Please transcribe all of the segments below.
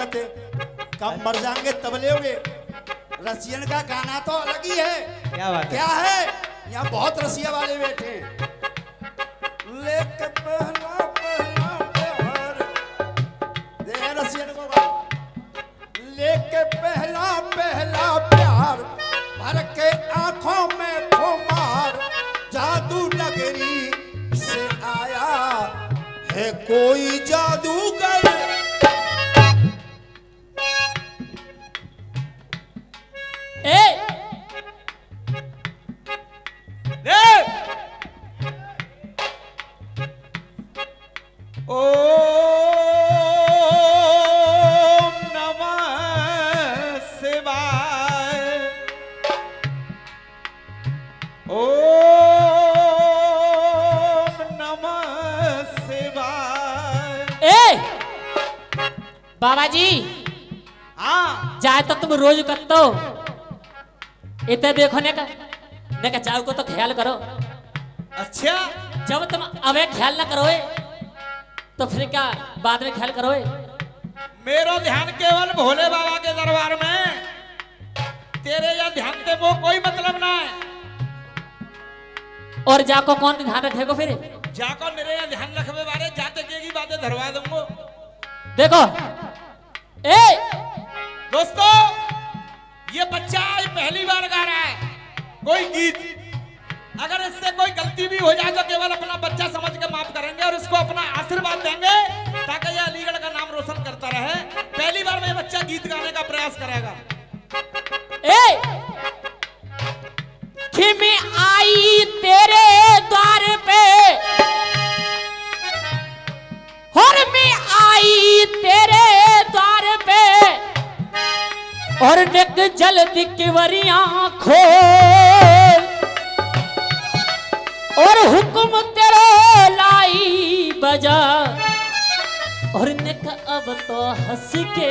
ले लो थे कब मर जाएँगे तब लेोगे। रसियन का गाना तो अलग ही है। क्या बात है? क्या है? यहाँ बहुत रसिया वाले बैठे हैं। लेके पहला पहला प्यार दे रसियन को। लेके पहला पहला प्यार। भर के आँखों में खुमार। जादू नगरी से आया है कोई जादूगर ओम नमः शिवाय। ए! बाबा जी हाँ। जाए तो तुम रोज करते हो इतने देखो ने का ने का जाओ को तो ख्याल करो। अच्छा। जब तुम अबे ख्याल ना करोए तो फिर क्या बाद में ख्याल करोए? मेरा ध्यान केवल भोले बाबा के दरबार में। तेरे या ध्यान से वो कोई और जाको कौन ध्यान रखेगा फिर? जाको मेरे या ध्यान रखवे बारे जाते की बातें धरवा दूंगो। देखो। ए! दोस्तों ये बच्चा आज पहली बार गा रहा है। कोई गीत। अगर इससे कोई गलती भी हो जाए तो केवल अपना बच्चा समझ के माफ़ करेंगे और इसको अपना आशीर्वाद देंगे ताकि यह अलीगढ़ का नाम रोशन करता रहे। पहली बार में बच्चा गीत गाने का प्रयास करेगा। ए! निक आंखो और हुक्म तेरा लाई बजा। और निक अब तो हंस के।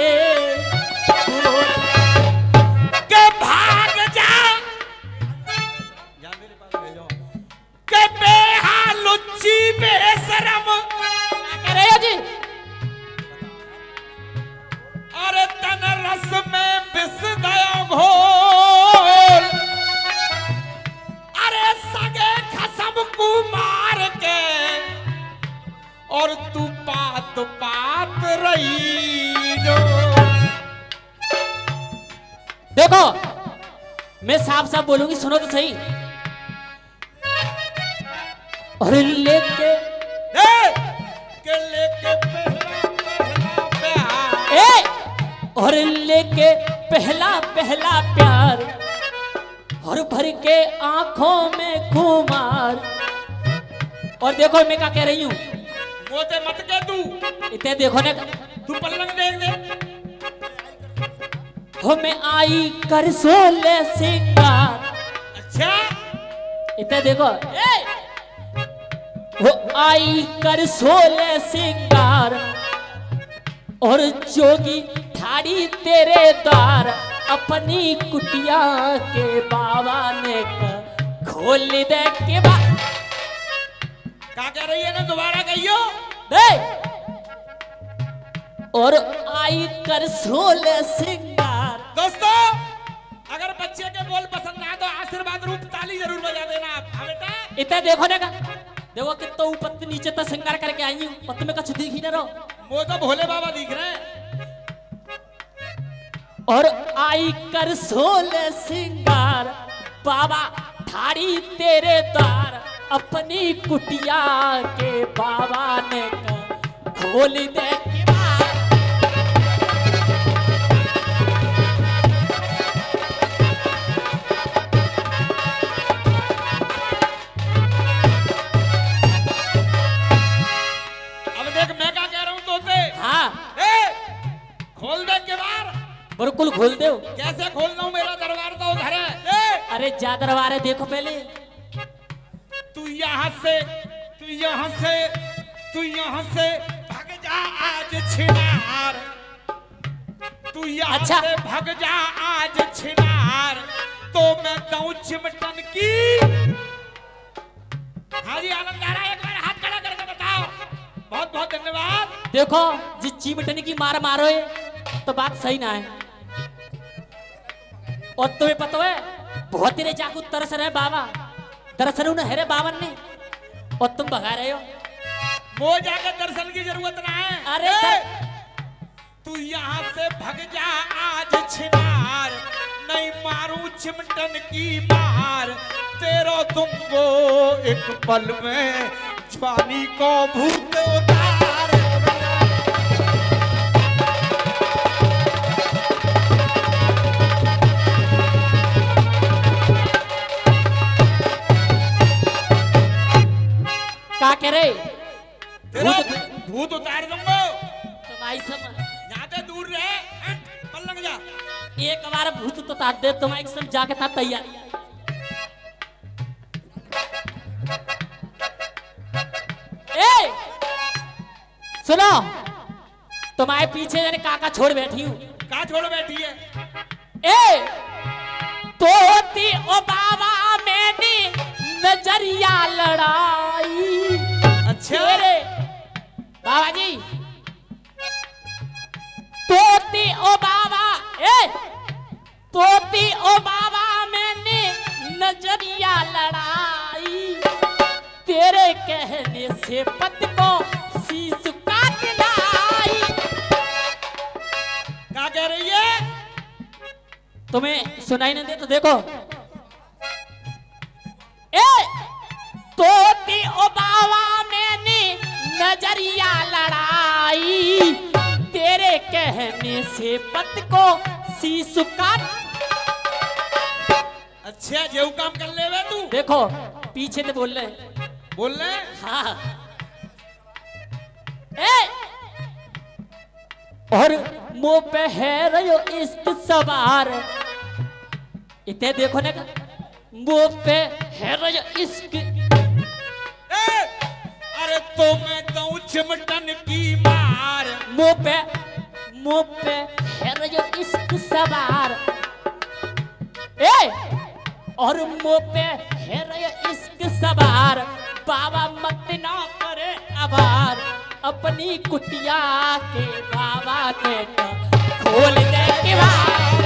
देखो मैं साफ़ साफ़ बोलूँगी सुनो तो सही। और लेके के लेके पहला पहला प्यार। ए और लेके पहला पहला प्यार। और भर के आँखों में खुमार। और देखो मैं क्या कह रही हूँ? मोते मत के तू। इतने देखो ना। तू पलंग देख दे हो मैं आई कर सोले सिंगार। अच्छा? इतने देखो। ए! वो आई कर सोले सिंगार। और जोगी ठाड़ी तेरे द्वार। अपनी कुटिया के बाबा ने क- खोल दे के बा। क्या कह रही है ना दोबारा कहियो? दे और आई कर सोले दोस्तों अगर बच्चे के बोल पसंद आए तो आशीर्वाद रूप ताली ज़रूर बजा देना आप। हाँ बेटा? इतने देखो ना देखो कि तो ऊपर नीचे तक श्रृंगार करके आई हूँ। और तुम्हें कुछ दिख ही ना रहो वो तो भोले बाबा दिख रहे हैं। और आई कर सोल सिंगार बाबा ठाड़ी तेरे द्वार। अपनी कुटिया के बाबा ने खोल दे। देखो पहले। तू यहाँ से तू यहाँ से तू यहाँ से भाग जा आज छिनार। तू यहाँ अच्छा। से भाग जा आज छिनार। तो मैं दऊ चिमटन की। हाँ जी आनंद आ रहा है एक बार हाथ खड़ा करके बताओ। बहुत बहुत धन्यवाद। देखो जिस चिमटन की मार मारो तो बात सही ना है। और तुम्हें पता है बहुत तेरे जाकू तरस रहे बाबा। तरस रहे उन्हें हेरे बावन ने और तुम भगा रहे हो। वो जाकर दर्शन की ज़रूरत ना है। अरे तू यहाँ से भग जा आज छिनार। नहीं मारू चिमटन की मार तेरो तुमको एक पल में जवानी को भूत उतार। का कह रहे भूत- भूत उतार दूँगा। तुम्हारी यहाँ दूर रहे पलंग जा। एक बार भूत तो तार दे तुम्हारी सब जाके था तैयार। ए! सुनो। तुम्हारे पीछे जाने काका छोड़ बैठी हूँ। कहा छोड़ बैठी है? ए! तोती ओ बाबा मैंने नज़रिया लड़ाई। अच्छा तेरे बाबा जी तोती ओ बाबा, ए। तोती ओ बाबा, मैंने नज़रिया लड़ाई। तेरे कहने से पत को शीश काट लाई। क्या कह रही है तुम्हें सुनाई नहीं दे तो देखो। नज़रिया लड़ाई। तेरे कहने से पत को शीशु काट। अच्छा जेऊ काम कर ले तू। देखो पीछे से बोल रहे बोल रहे हाँ? ए! और मुँह पे है रयो इश्क सवार। इतने देखो ना मुँह पे है रयो इश्क। ए, तो मैं दऊं चिमटन की मार। मुँह पे मुँह पे है रयो इश्क सवार। ए! और मुँह पे है रयो इश्क सवार। बाबा मत ना करे आभार अपनी कुटिया के बाबा के खोल दे के बाहर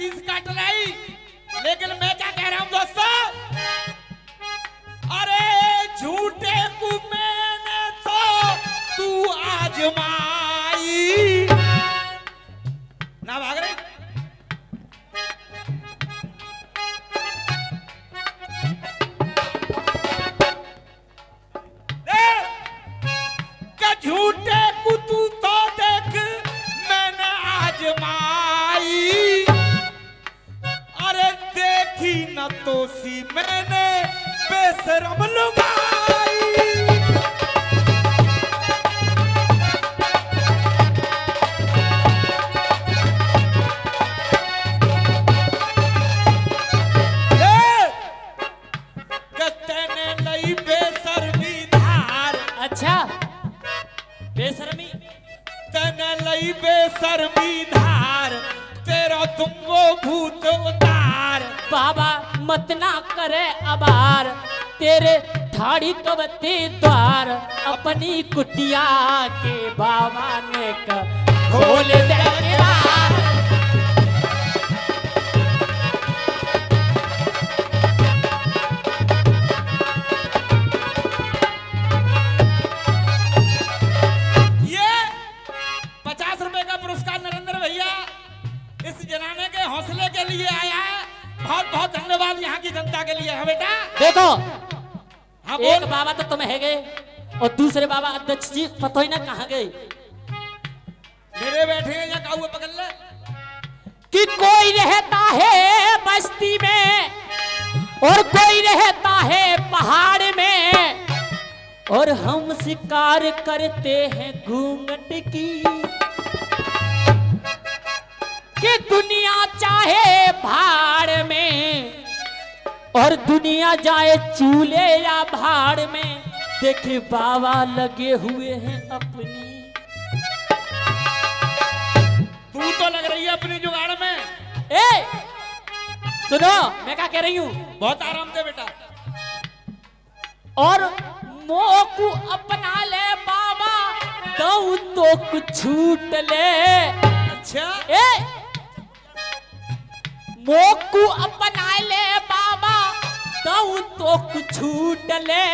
को काट रही। लेकिन मैं क्या कह रहा हूँ दोस्तों? लई सर बीधार तेरा तुम वो भूत उतार। बाबा, मत ना करे अबार, तेरे ठाड़ी बत्ती द्वार। अपनी कुटिया के बाबा ने खोल दे और दूसरे बाबा अध्यक्ष जी पता ही ना कहा गए मेरे बैठे हैं या काऊ पकड़ ले। कि कोई रहता है बस्ती में और कोई रहता है पहाड़ में और हम शिकार करते हैं घूंघट की। कि दुनिया चाहे भाड़ में और दुनिया जाए चूल्हे या भाड़ में। देखे बाबा लगे हुए हैं अपनी। तू तो लग रही है अपनी जुगाड़ में। ए सुनो मैं क्या कह रही हूँ? बहुत आराम से बेटा। और मोह को अपना ले बाबा दऊ तो कुछ छूट ले। अच्छा। ए मोह को अपना ले बाबा दऊ तो कुछ छूट ले।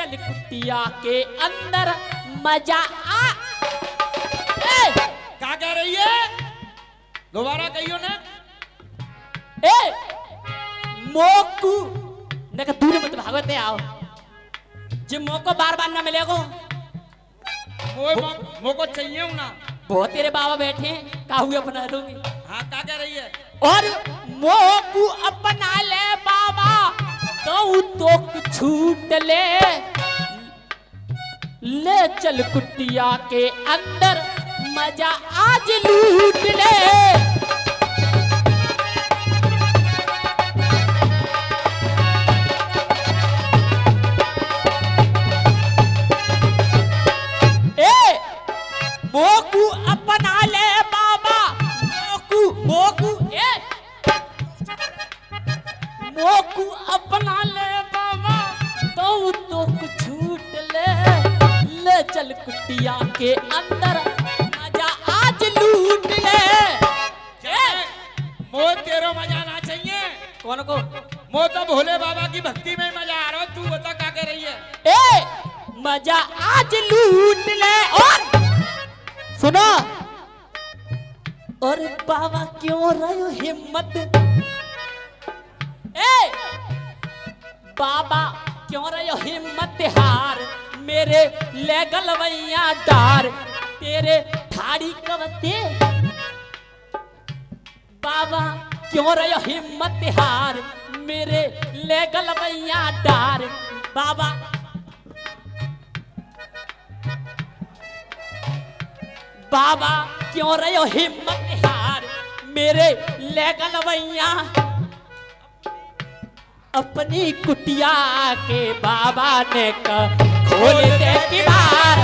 चल कुटिया के अंदर मज़ा आ। ए! क्या कह रही है? दोबारा कहियो ना। ए! मोकू। ने कहा दूर मत भागते आओ। जे मोको बार बार ना मिलेगो मोए मो, मो को चाहिए हूँ ना। बहुत तेरे बाबा बैठे हैं का हुए अपना दूँगी। हाँ क्या कह रही है? और मोकू अपना ले बाबा तो तो कुछ छूट ले। ले चल कुटिया के अंदर मज़ा आज लूट ले। तेरो मज़ा ना चाहिए। कौन को? मो तो भोले बाबा की भक्ति में मज़ा आ रहा तू बता क्या कह रही है? ए मज़ा आज लूट ले और सुनो। और बाबा क्यों रहे हो हिम्मत? ए बाबा क्यों रहे हो हिम्मत हार? मेरे ले गलवैया डार तेरे ठाड़ी कवते बाबा, क्यों रहे हिम्मत हार? मेरे ले गलवैया डार। बाबा। बाबा, क्यों रहे हो हिम्मत हार? मेरे ले गलवैया अपनी कुटिया के बाबा ने क खोल दे किवाड़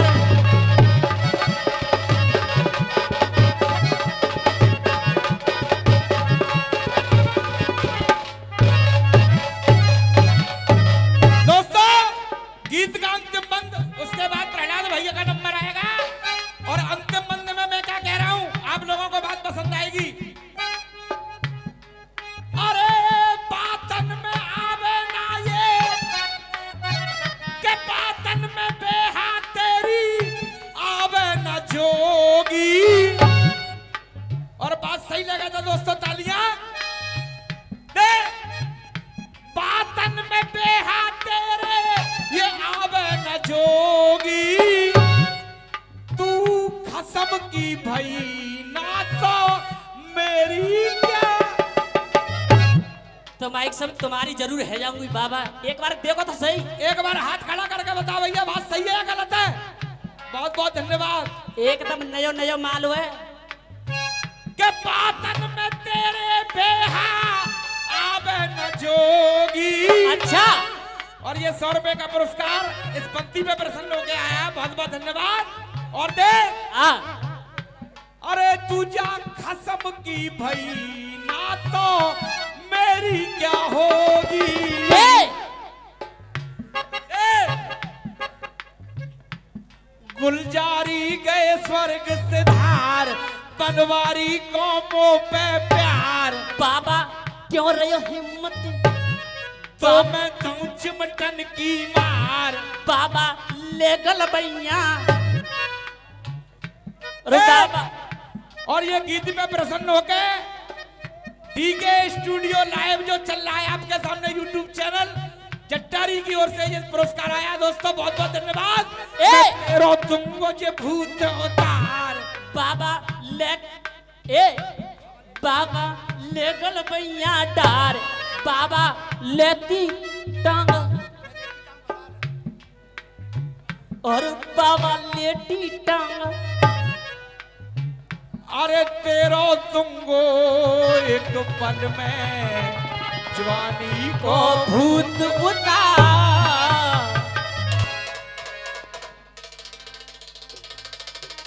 बात सही लगा था दोस्तों तालियाँ। दे। पातन में बेहा तेरे ये आवे न जोगी। तू खसम की भई ना तो मेरी क्या? तो माइक सब तुम्हारी ज़रूर है जाऊँगी बाबा। एक बार देखो तो सही। एक बार हाथ खड़ा करके बता भैया बात सही है या गलत है? बहुत बहुत धन्यवाद। एकदम नयो नयो माल है। ये सौ रुपए का पुरस्कार इस पंक्ति पे प्रसन्न हो गया है। बहुत बहुत धन्यवाद। और दे आ अरे तुझा खसम की भई ना तो मेरी क्या होगी? ए! ए! गुलजारी गए स्वर्ग से धार बनवारी कौमों पे प्यार। बाबा क्यों रहे हो हिम्मत? तो मैं दूँ चिमटन की मार। बाबा ले गल भैया। और ये गीत पे प्रसन्न होके डीके स्टूडियो लाइव जो चल रहा है आपके सामने यूट्यूब चैनल चट्टारी की ओर से ये पुरस्कार आया। दोस्तों बहुत बहुत धन्यवाद! तुमको जे भूत उतार बाबा ले ए! बाबा ले गल भैया डार। बाबा लेती टांग। और बाबा लेटी टांग। अरे तेरो तुमको एक पल में जवानी को भूत उतार।